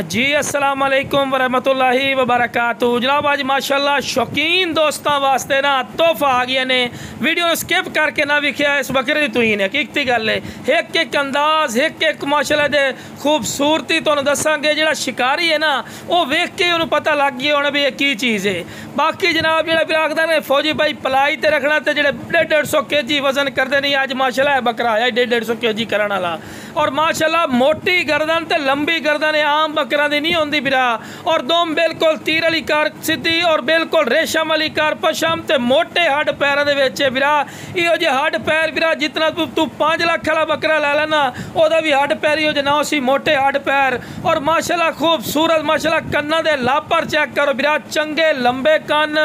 ਜੀ, ਅਸਲਾਮ ਅਲੈਕੁਮ ਵਰਹਿਮਤੁਲਾਹੀ ਵਬਰਕਾਤੂ ਜਨਾਬ, ਅੱਜ ਮਾਸ਼ਾਅੱਲਾ ਸ਼ੌਕੀਨ ਦੋਸਤਾਂ ਵਾਸਤੇ ਨਾ ਤੋਹਫਾ ਆ ਗਿਆ ਨੇ। ਵੀਡੀਓ ਨੂੰ ਸਕਿਪ ਕਰਕੇ ਨਾ ਵਿਖਿਆ, ਇਸ ਬੱਕਰੇ ਦੀ ਤੂਹੀ ਨੇ। ਹਕੀਕਤੀ ਗੱਲ ਹੈ, ਇੱਕ ਇੱਕ ਅੰਦਾਜ਼, ਇੱਕ ਇੱਕ ਮਾਸ਼ਾਅੱਲਾ ਦੇ ਖੂਬਸੂਰਤੀ ਤੁਹਾਨੂੰ ਦੱਸਾਂਗੇ। ਜਿਹੜਾ ਸ਼ਿਕਾਰੀ ਹੈ ਨਾ, ਉਹ ਵੇਖ ਕੇ ਉਹਨੂੰ ਪਤਾ ਲੱਗ ਗਿਆ ਹੁਣ ਵੀ ਇਹ ਕੀ ਚੀਜ਼ ਹੈ। ਬਾਕੀ ਜਨਾਬ ਜਿਹੜਾ ਵੀ ਆਖਦਾ ਨੇ, ਫੌਜੀ ਭਾਈ ਪਲਾਈ ਤੇ ਰੱਖਣਾ ਤੇ ਜਿਹੜੇ 150 ਕੇਜੀ ਵਜ਼ਨ ਕਰਦੇ ਨਹੀਂ ਅੱਜ ਮਾਸ਼ਾਅੱਲਾ ਬੱਕਰਾ ਆਇਆ 150 ਕੇਜੀ ਕਰਨ ਵਾਲਾ। ਔਰ ਮਾਸ਼ਾਅੱਲਾ ਮੋਟੀ ਗਰਦਨ ਤੇ ਲੰਬੀ ਗਰਦਨ, ਇਹ ਆਮ ਬੱਕਰਾਂ ਦੀ ਨਹੀਂ ਹੁੰਦੀ ਵੀਰਾ। ਔਰ ਦੋਮ ਬਿਲਕੁਲ ਤੀਰ ਵਾਲੀ ਕਾਰ ਸਿੱਧੀ ਔਰ ਬਿਲਕੁਲ ਰੇਸ਼ਮ ਵਾਲੀ ਕਾਰ, ਪਸ਼ਮ ਤੇ ਮੋਟੇ ਹੱਡ ਪੈਰਾਂ ਦੇ ਵਿੱਚ ਵੀਰਾ। ਇਹੋ ਜਿਹੇ ਹੱਡ ਪੈਰ ਵੀਰਾ, ਜਿਤਨਾ ਤੂੰ ਤੂੰ 5 ਲੱਖ ਵਾਲਾ ਬੱਕਰਾ ਲੈ ਲੈਣਾ, ਉਹਦਾ ਵੀ ਹੱਡ ਪੈਰ ਇਹੋ ਜਿਹਾ ਨਾ ਸੀ ਮੋਟੇ ਹੱਡ ਪੈਰ। ਔਰ ਮਾਸ਼ਾਅੱਲਾ ਖੂਬਸੂਰਤ, ਮਾਸ਼ਾਅੱਲਾ ਕੰਨਾਂ ਦੇ ਲਾਪਰ ਚੈੱਕ ਕਰੋ ਵੀਰਾ, ਚੰਗੇ ਲੰਬੇ ਕੰਨ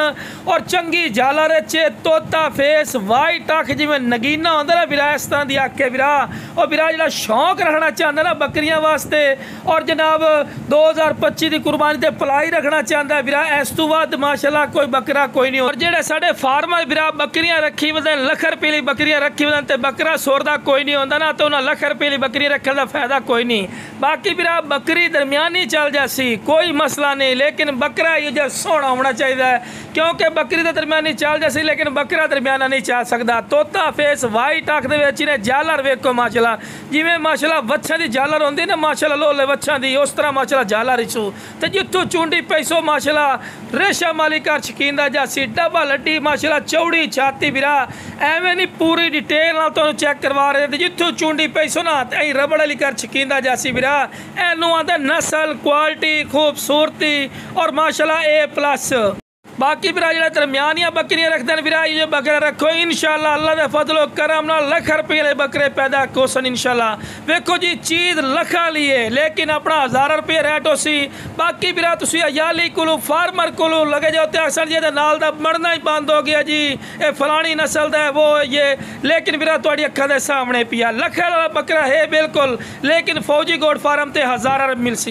ਔਰ ਚੰਗੀ ਝਾਲਰ ਚ ਤੋਤਾ ਫੇਸ ਵਾਈਟ ਅੱਖ ਜਿਵੇਂ ਨਗੀਨਾ ਹੁੰਦਾ ਨਾ ਵੀਰਾ, ਇਸ ਤਰ੍ਹਾਂ ਦੀ ਆਖੇ ਹੈ ਵੀਰਾ। ਉਹ ਵੀਰਾ ਜਿਹੜਾ ਸ਼ੌਂਕ ਰੱਖਣਾ ਚਾਹੁੰਦਾ ਨਾ ਬੱਕਰੀਆਂ ਵਾਸਤੇ, ਔਰ ਜਨਾਬ 2025 ਦੀ ਕੁਰਬਾਨੀ ਤੇ ਪਲਾਈ ਰੱਖਣਾ ਚਾਹੁੰਦਾ ਵੀਰਾ, ਇਸ ਤੋਂ ਬਾਅਦ ਮਾਸ਼ਾਅੱਲਾ ਕੋਈ ਬੱਕਰਾ ਕੋਈ ਨਹੀਂ। ਔਰ ਜਿਹੜੇ ਸਾਡੇ ਫਾਰਮਰ ਵੀਰਾ, ਬੱਕਰੀਆਂ ਰੱਖੀ ਵਦੇ ਲੱਖ ਰੁਪਏ ਲਈ ਬੱਕਰੀਆਂ ਰੱਖੀ ਵਦੇ ਤੇ ਬੱਕਰਾ ਸੋਰਦਾ ਕੋਈ ਨਹੀਂ ਹੁੰਦਾ ਨਾ, ਤੇ ਉਹਨਾਂ ਲੱਖ ਰੁਪਏ ਲਈ ਬੱਕਰੀ ਰੱਖਣ ਦਾ ਫਾਇਦਾ ਕੋਈ ਨਹੀਂ। ਬਾਕੀ ਵੀਰਾ, ਬੱਕਰੀ ਦਰਮਿਆਨੀ ਚੱਲ ਜਾਸੀ ਕੋਈ ਮਸਲਾ ਨਹੀਂ, ਲੇਕਿਨ ਬੱਕਰਾ ਇਹ ਜਿਹਾ ਸੋਹਣਾ ਹੋਣਾ ਚਾਹੀਦਾ ਹੈ, ਕਿਉਂਕਿ ਬੱਕਰੀ ਦਾ ਦਰਮਿਆਨੀ ਚੱਲ ਜਾਸੀ ਲੇਕਿਨ ਬੱਕਰਾ ਦਰਮਿਆਨਾ ਨਹੀਂ ਚੱਲ ਸਕਦਾ। ਤੋਤਾ ਫੇਸ ਵਾਈਟ ਅੱਖ ਦੇ ਵਿੱਚ ਇਹਨੇ ਜਾਲਰ ਵੇਖੋ ਮਾਸ਼ਾਅੱਲਾ, ਜਿਵੇਂ ਮਾਸ਼ਾਅੱਲਾ ਵੱਛਾਂ ਦੀ ਜਾਲਰ ਹੁੰਦੀ ਨਾ, ਮਾਸ਼ਾਅੱਲਾ ਲੋਲੇ ਵੱਛਾਂ ਦੀ, ਉਸ ਤਰ੍ਹਾਂ ਮਾਸ਼ਾਅੱਲਾ ਜਾਲਰ ਇਸੂ ਤੇ ਜਿੱਥੋਂ ਚੁੰਡੀ ਪੈਸੋ ਮਾਸ਼ਾਅੱਲਾ ਰੇਸ਼ਾ ਮਾਲਿਕਾ ਸ਼ਕੀਨ ਦਾ ਜਾਸੀ ਡੱਬਾ ਲੱਡੀ, ਮਾਸ਼ਾਅੱਲਾ ਚੌੜੀ ਛਾਤੀ ਵੀਰਾ, ਐਵੇਂ ਨਹੀਂ ਪੂਰੀ ਡਿਟੇਲ ਨਾਲ ਤੁਹਾਨੂੰ ਚੈੱਕ ਕਰਵਾ ਰਹੇ ਤੇ ਜਿੱਥੋਂ ਚੁੰਡੀ ਪੈਸੋ ਨਾ, ਤੇ ਐ ਰਬੜ ਵਾਲੀ ਕਰ ਸ਼ਕੀਨ ਦਾ ਜਾਸੀ ਵੀਰਾ ਇਹਨੂੰ ਆਂਦਾ ਨਸਲ ਕੁਆਲਿਟੀ ਖੂਬਸੂਰਤੀ ਔਰ ਮਾਸ਼ਾਅੱਲਾ ਏ ਪਲੱਸ ਬਾਕੀ ਵੀਰਾ ਜਿਹੜਾ ਦਰਮਿਆਨੀਆਂ ਬੱਕਰੀਆਂ ਰੱਖਦੇ ਨੇ ਵੀਰਾ ਇਹ ਬੱਕਰਾ ਰੱਖੋ ਇਨਸ਼ਾਅੱਲਾ ਅੱਲਾ ਦੇ ਫਜ਼ਲ ਕਰਮ ਨਾਲ ਲੱਖ ਰੁਪਏ ਦੇ ਬੱਕਰੇ ਪੈਦਾ ਕੋਸਨ ਇਨਸ਼ਾਅੱਲਾ ਵੇਖੋ ਜੀ ਚੀਜ਼ ਲੱਖਾਂ ਲਈਏ ਲੇਕਿਨ ਆਪਣਾ ਹਜ਼ਾਰ ਰੁਪਏ ਰੇਟ ਹੋਸੀ ਬਾਕੀ ਵੀਰਾ ਤੁਸੀਂ ਅਯਾਲੀ ਕੋਲੋਂ ਫਾਰਮਰ ਕੋਲੋਂ ਲਗੇ ਜਾਓ ਤੇ ਅਸਲ ਜਿਹਦੇ ਨਾਲ ਦਾ ਮਰਨਾ ਹੀ ਬੰਦ ਹੋ ਗਿਆ ਜੀ ਇਹ ਫਲਾਣੀ ਨਸਲ ਦਾ ਹੈ ਉਹ ਇਹ ਲੇਕਿਨ ਵੀਰਾ ਤੁਹਾਡੀ ਅੱਖਾਂ ਦੇ ਸਾਹਮਣੇ ਪਿਆ ਲੱਖਾਂ ਵਾਲਾ ਬੱਕਰਾ ਹੈ ਬਿਲਕੁਲ ਲੇਕਿਨ ਫੌਜੀ ਗੋਡ ਫਾਰਮ ਤੇ ਹਜ਼ਾਰਾਂ ਮਿਲਸੀ